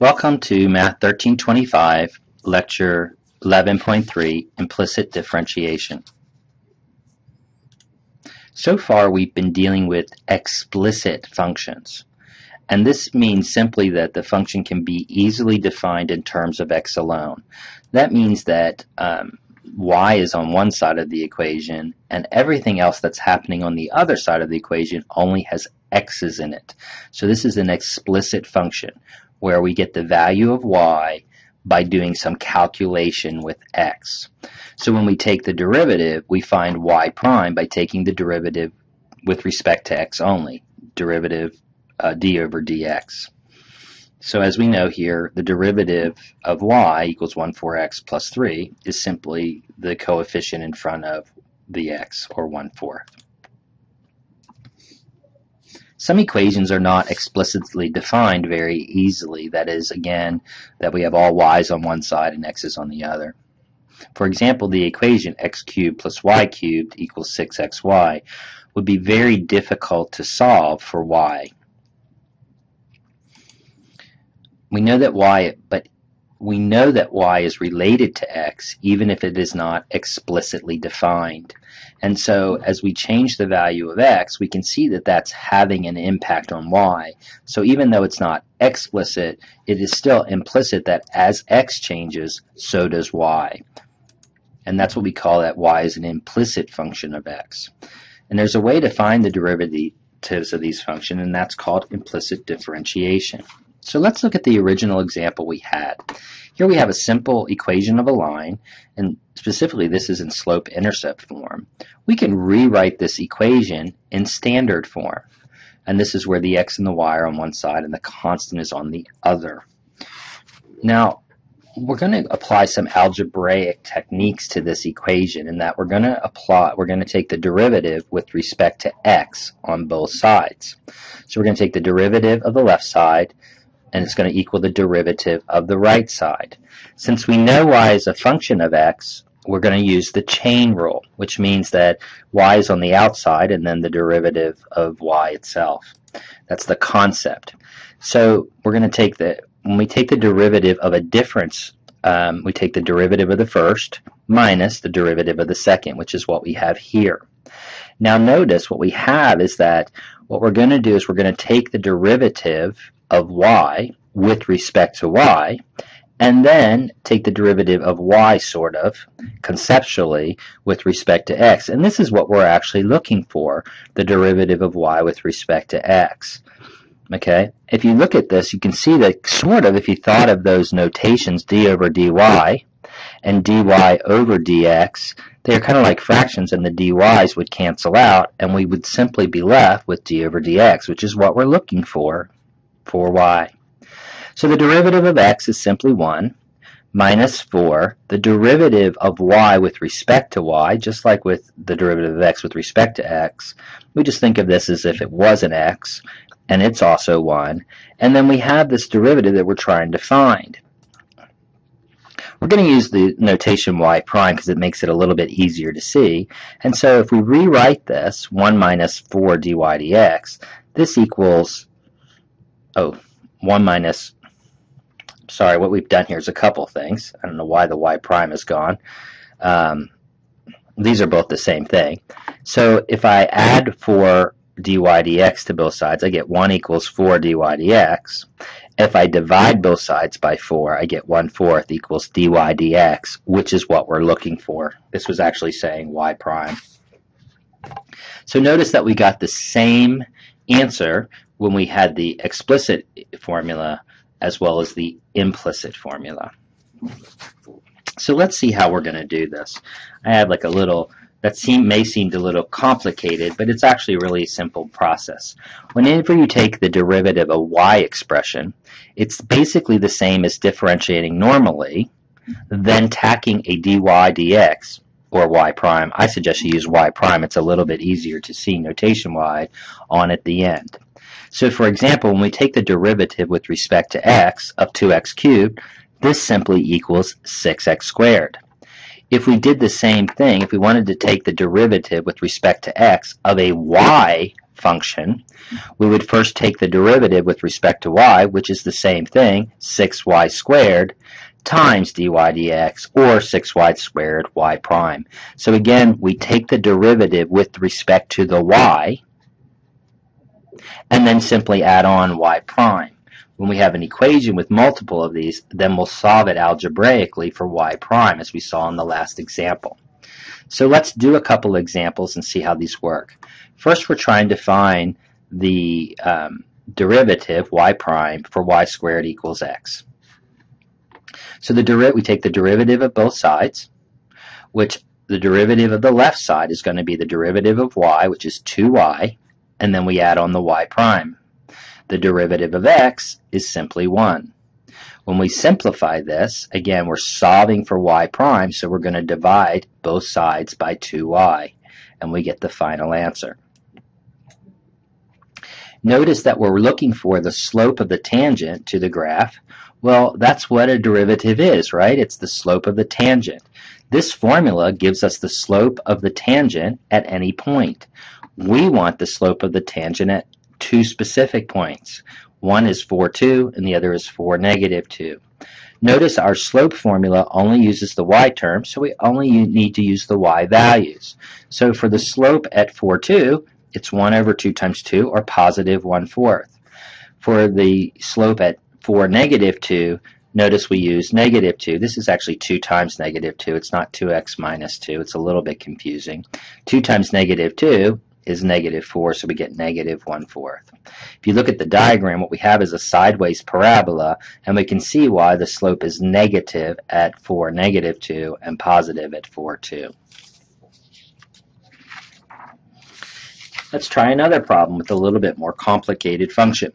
Welcome to Math 1325, Lecture 11.3, Implicit Differentiation. So far we've been dealing with explicit functions. And this means simply that the function can be easily defined in terms of x alone. That means that um, y is on one side of the equation and everything else that's happening on the other side of the equation only has x's in it. So this is an explicit function where we get the value of y by doing some calculation with x. So when we take the derivative, we find y prime by taking the derivative with respect to x only, derivative uh, d over dx. So as we know here, the derivative of y equals 1 4x plus 3 is simply the coefficient in front of the x, or 1 4. Some equations are not explicitly defined very easily. That is, again, that we have all y's on one side and x's on the other. For example, the equation x cubed plus y cubed equals 6xy would be very difficult to solve for y. We know that y, but we know that y is related to x even if it is not explicitly defined. And so as we change the value of x, we can see that that's having an impact on y. So even though it's not explicit, it is still implicit that as x changes, so does y. And that's what we call that y is an implicit function of x. And there's a way to find the derivatives of these functions, and that's called implicit differentiation. So let's look at the original example we had. Here we have a simple equation of a line, and specifically this is in slope-intercept form. We can rewrite this equation in standard form. And this is where the x and the y are on one side and the constant is on the other. Now, we're going to apply some algebraic techniques to this equation in that we're going to apply, we're going to take the derivative with respect to x on both sides. So we're going to take the derivative of the left side and it's going to equal the derivative of the right side. Since we know y is a function of x, we're going to use the chain rule, which means that y is on the outside and then the derivative of y itself. That's the concept. So we're going to take the, when we take the derivative of a difference, um, we take the derivative of the first minus the derivative of the second, which is what we have here. Now notice what we have is that what we're going to do is we're going to take the derivative of y with respect to y, and then take the derivative of y sort of conceptually with respect to x. And this is what we're actually looking for, the derivative of y with respect to x. Okay, if you look at this, you can see that sort of if you thought of those notations d over dy and dy over dx, they're kind of like fractions and the dy's would cancel out and we would simply be left with d over dx, which is what we're looking for for y. So the derivative of x is simply 1 minus 4. The derivative of y with respect to y, just like with the derivative of x with respect to x, we just think of this as if it was an x, and it's also 1. And then we have this derivative that we're trying to find. We're going to use the notation y prime because it makes it a little bit easier to see. And so if we rewrite this, 1 minus 4 dy dx, this equals oh, 1 minus, sorry, what we've done here is a couple things. I don't know why the y prime is gone. Um, these are both the same thing. So if I add 4 dy dx to both sides, I get 1 equals 4 dy dx. If I divide both sides by 4, I get 1 fourth equals dy dx, which is what we're looking for. This was actually saying y prime. So notice that we got the same answer when we had the explicit formula as well as the implicit formula. So let's see how we're going to do this. I have like a little, that seem, may seem a little complicated, but it's actually a really simple process. Whenever you take the derivative of y expression, it's basically the same as differentiating normally, then tacking a dy dx or y prime. I suggest you use y prime. It's a little bit easier to see notation-wise on at the end. So for example, when we take the derivative with respect to x of 2x cubed, this simply equals 6x squared. If we did the same thing, if we wanted to take the derivative with respect to x of a y function, we would first take the derivative with respect to y, which is the same thing, 6y squared, times dy dx, or 6y squared y prime. So again, we take the derivative with respect to the y, and then simply add on y prime. When we have an equation with multiple of these, then we'll solve it algebraically for y prime, as we saw in the last example. So let's do a couple examples and see how these work. First, we're trying to find the um, derivative y prime for y squared equals x. So the deri we take the derivative of both sides, which the derivative of the left side is going to be the derivative of y, which is 2y, and then we add on the y prime. The derivative of x is simply 1. When we simplify this, again, we're solving for y prime, so we're going to divide both sides by 2y, and we get the final answer. Notice that we're looking for the slope of the tangent to the graph. Well, that's what a derivative is, right? It's the slope of the tangent. This formula gives us the slope of the tangent at any point. We want the slope of the tangent at two specific points. One is 4, 2, and the other is 4, negative 2. Notice our slope formula only uses the y term, so we only need to use the y values. So for the slope at 4, 2, it's 1 over 2 times 2, or positive 1 fourth. For the slope at 4, negative 2, notice we use negative 2. This is actually 2 times negative 2. It's not 2x minus 2. It's a little bit confusing. 2 times negative 2 is negative 4, so we get negative 1 fourth. If you look at the diagram, what we have is a sideways parabola, and we can see why the slope is negative at 4, negative 2, and positive at 4, 2. Let's try another problem with a little bit more complicated function.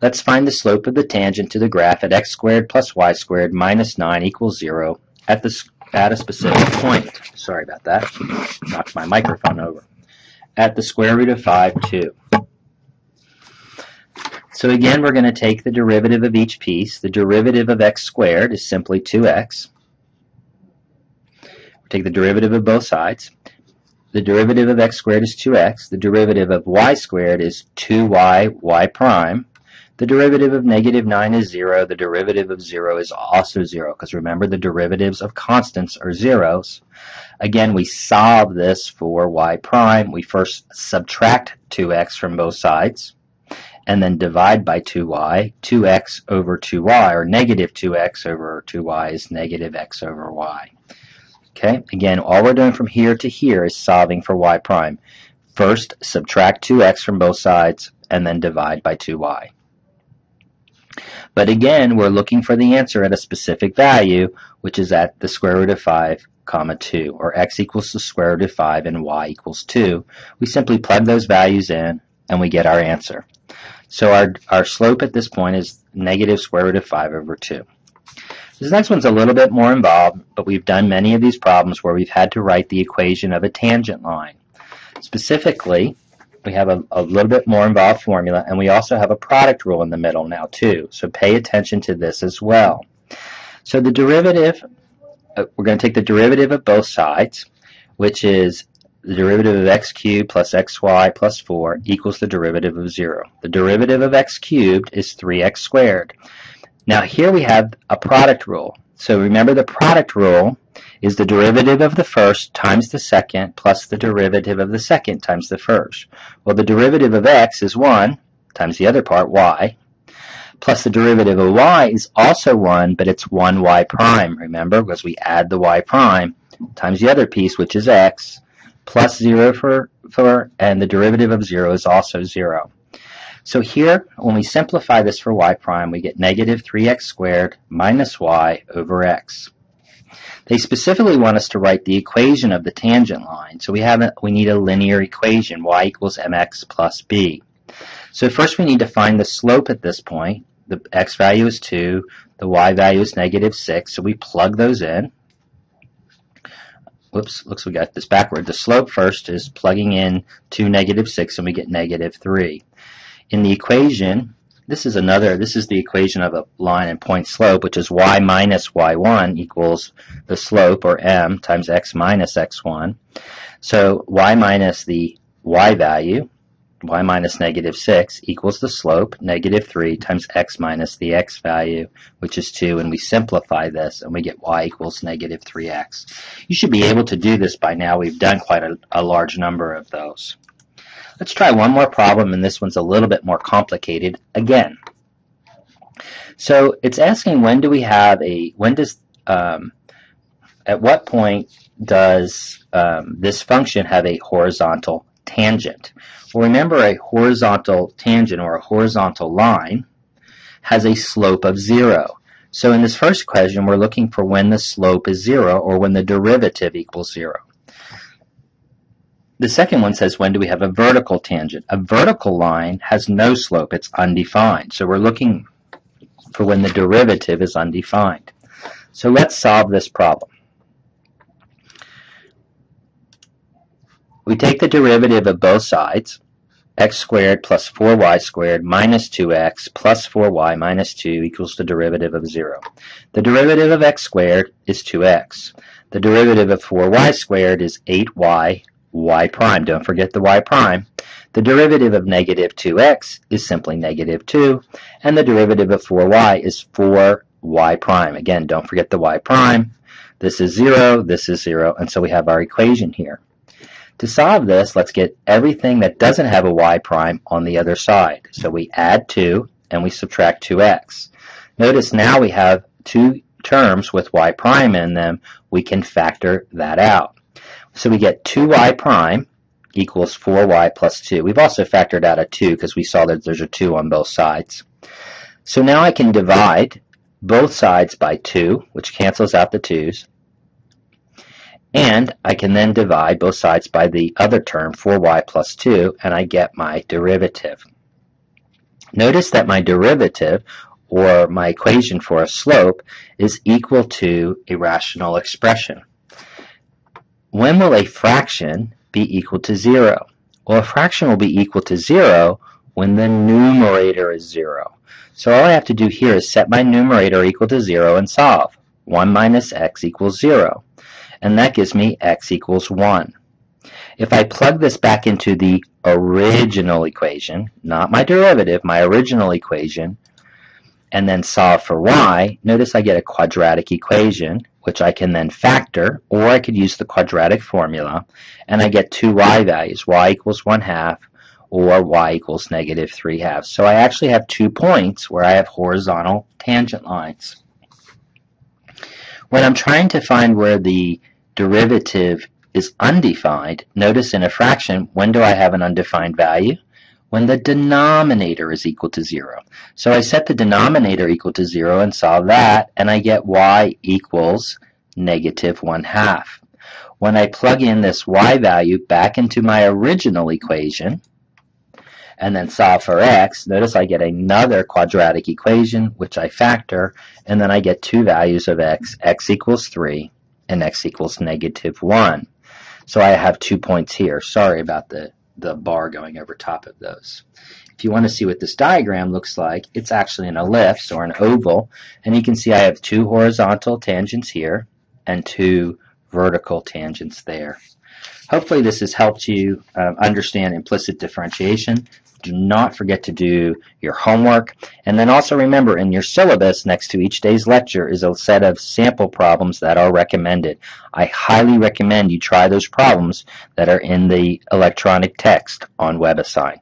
Let's find the slope of the tangent to the graph at x squared plus y squared minus 9 equals 0 at, the, at a specific point. Sorry about that. Knocked my microphone over at the square root of 5, 2. So again, we're going to take the derivative of each piece. The derivative of x squared is simply 2x. We take the derivative of both sides. The derivative of x squared is 2x. The derivative of y squared is 2y, y prime. The derivative of negative 9 is 0. The derivative of 0 is also 0, because remember the derivatives of constants are zeros. Again, we solve this for y prime. We first subtract 2x from both sides, and then divide by 2y. 2x over 2y, or negative 2x over 2y is negative x over y. Okay, again, all we're doing from here to here is solving for y prime. First, subtract 2x from both sides, and then divide by 2y. But again, we're looking for the answer at a specific value, which is at the square root of 5, comma 2, or x equals the square root of 5 and y equals 2. We simply plug those values in, and we get our answer. So our, our slope at this point is negative square root of 5 over 2. This next one's a little bit more involved, but we've done many of these problems where we've had to write the equation of a tangent line. Specifically, we have a, a, little bit more involved formula, and we also have a product rule in the middle now too. So pay attention to this as well. So the derivative, uh, we're going to take the derivative of both sides, which is the derivative of x cubed plus xy plus 4 equals the derivative of 0. The derivative of x cubed is 3x squared. Now here we have a product rule. So remember the product rule is the derivative of the first times the second plus the derivative of the second times the first. Well, the derivative of x is 1 times the other part, y, plus the derivative of y is also 1, but it's 1y prime, remember, because we add the y prime times the other piece, which is x, plus 0 for, for and the derivative of 0 is also 0. So here, when we simplify this for y prime, we get negative 3x squared minus y over x. They specifically want us to write the equation of the tangent line. So we have a, we need a linear equation, y equals mx plus b. So first we need to find the slope at this point. The x value is 2, the y value is negative 6, so we plug those in. Whoops, looks we got this backward. The slope first is plugging in 2, negative 6, and we get negative 3. In the equation, this is another, this is the equation of a line and point slope, which is y minus y1 equals the slope, or m, times x minus x1. So y minus the y value y minus negative 6 equals the slope, negative 3 times x minus the x value, which is 2, and we simplify this, and we get y equals negative 3x. You should be able to do this by now. We've done quite a, a large number of those. Let's try one more problem, and this one's a little bit more complicated again. So it's asking when do we have a, when does, um, at what point does um, this function have a horizontal tangent? Well, remember a horizontal tangent or a horizontal line has a slope of zero. So in this first question, we're looking for when the slope is zero or when the derivative equals zero. The second one says when do we have a vertical tangent? A vertical line has no slope, it's undefined. So we're looking for when the derivative is undefined. So let's solve this problem. We take the derivative of both sides, x squared plus 4y squared minus 2x plus 4y minus 2 equals the derivative of 0. The derivative of x squared is 2x. The derivative of 4y squared is 8y y prime. Don't forget the y prime. The derivative of negative 2x is simply negative 2, and the derivative of 4y is 4y prime. Again, don't forget the y prime. This is 0, this is 0, and so we have our equation here. To solve this, let's get everything that doesn't have a y prime on the other side. So we add 2 and we subtract 2x. Notice now we have two terms with y prime in them. We can factor that out. So we get 2y prime equals 4y plus 2. We've also factored out a 2 because we saw that there's a 2 on both sides. So now I can divide both sides by 2, which cancels out the 2's. And I can then divide both sides by the other term, 4y plus 2, and I get my derivative. Notice that my derivative, or my equation for a slope, is equal to a rational expression. When will a fraction be equal to 0? Well, a fraction will be equal to 0 when the numerator is 0. So all I have to do here is set my numerator equal to 0 and solve. 1 minus x equals 0 and that gives me x equals 1. If I plug this back into the original equation, not my derivative, my original equation, and then solve for y, notice I get a quadratic equation, which I can then factor, or I could use the quadratic formula, and I get two y values, y equals 1 half, or y equals negative 3 halves. So I actually have two points where I have horizontal tangent lines. When I'm trying to find where the derivative is undefined, notice in a fraction, when do I have an undefined value? When the denominator is equal to 0. So I set the denominator equal to 0 and solve that, and I get y equals negative 1 half. When I plug in this y value back into my original equation, and then solve for x, notice I get another quadratic equation, which I factor, and then I get two values of x, x equals 3, and x equals negative 1. So I have two points here. Sorry about the, the bar going over top of those. If you want to see what this diagram looks like, it's actually an ellipse or an oval, and you can see I have two horizontal tangents here and two vertical tangents there. Hopefully this has helped you uh, understand implicit differentiation. Do not forget to do your homework. And then also remember in your syllabus next to each day's lecture is a set of sample problems that are recommended. I highly recommend you try those problems that are in the electronic text on WebAssign.